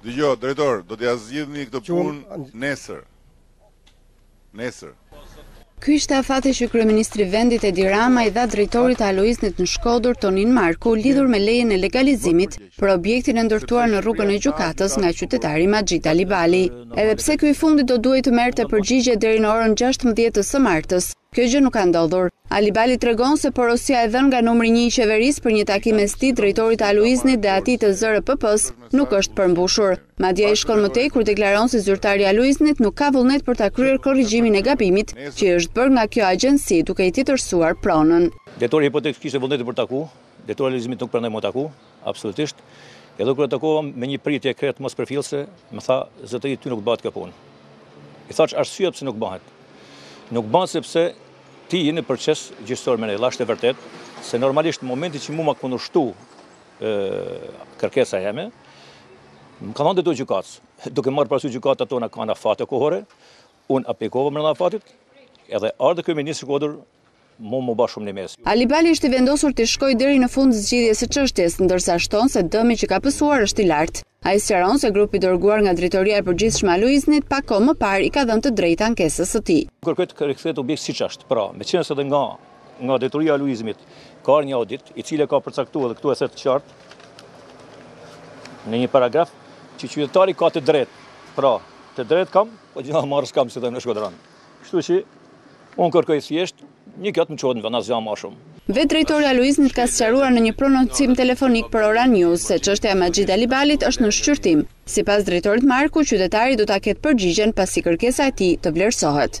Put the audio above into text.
Dëgjo, drejtor, do t'ja zgjidhni këtë punë nesër. Nesër. Ky ishte afati që kryeministri i vendit Edi Rama i dha drejtorit të Aluiznit në Shkodër, Tonin Marku, lidhur me lejen e legalizimit për objektin e ndërtuar në rrugën e Gjykatës nga qytetari Maxhit Alibali. Edhe pse ky i fundit do duhej të merrte përgjigje deri në orën 16 të së martës, Kjo gjë nuk ka ndodhur. Alibali tregon se porosia e dhënë nga numri një i qeverisë për një takim mes tij, drejtorit të Aluiznit dhe atij të ZRPP-së, nuk është përmbushur. Madje ai shkon më tej kur deklaron se zyrtari i Aluiznit nuk ka vullnet për ta kryer korrigjimin e gabimit që i është bërë nga kjo agjenci duke i tjetërsuar pronën. Drejtori i Hipotekës kishte vullnetin për t'u taku, drejtori i Aluiznit nuk pranoi me u taku. Absolutisht. Edhe kur e takova me një pritje krejt mospërfillëse, më tha, zotëri ty nuk bëhet kjo punë. I thashë arsyeja pse nuk bëhet. Nuk bëhet sepse ti je në proces gjyqësor me ne, dhe është e vërtetë se normalisht në momentin që mu m'u kundërshtu kërkesa jeme, me iu drejtu gjykatës, duke marrë parasysh gjykatat tona kanë afate kohore, unë aplikova mbrenda afatit, edhe ardhë kryeministri n'Shkodër Mu m'u ba shumë nimesë. Alibali është i vendosur t'i shkojë deri në fund zgjidhjes së çështjes, ndërsa shton se dëmi që ka pësuar është i lartë. Ai sqaron se grupi i dërguar nga Drejtoria e Përgjithshme e Aluiznit pak kohë më parë i ka dhënë të drejtë ankesës së tij. Unë kërkoj të rikthehet objekti siç është. Pra, meqenëse dhe nga nga Drejtoria e Aluiznit ka ardhur një audit, i cili e ka përcaktuar dhe këtu e thotë qartë në një paragraf që qytetari ka të drejtë. Pra, të drejtë kam, po gja marrës s'kam, si thonë shkodranët. Kështu që unë kërkoj thjesht njikjo të më çohet në vend, asgja ma shumë. Vetë drejtori i Aluiznit ka sqaruar në një prononcim telefonik për Ora News se çështja e Maxhit Alibalit është në shqyrtim. Sipas drejtorit Marku, qytetari do ta ketë përgjigjen pasi kërkesa e tij të vlerësohet.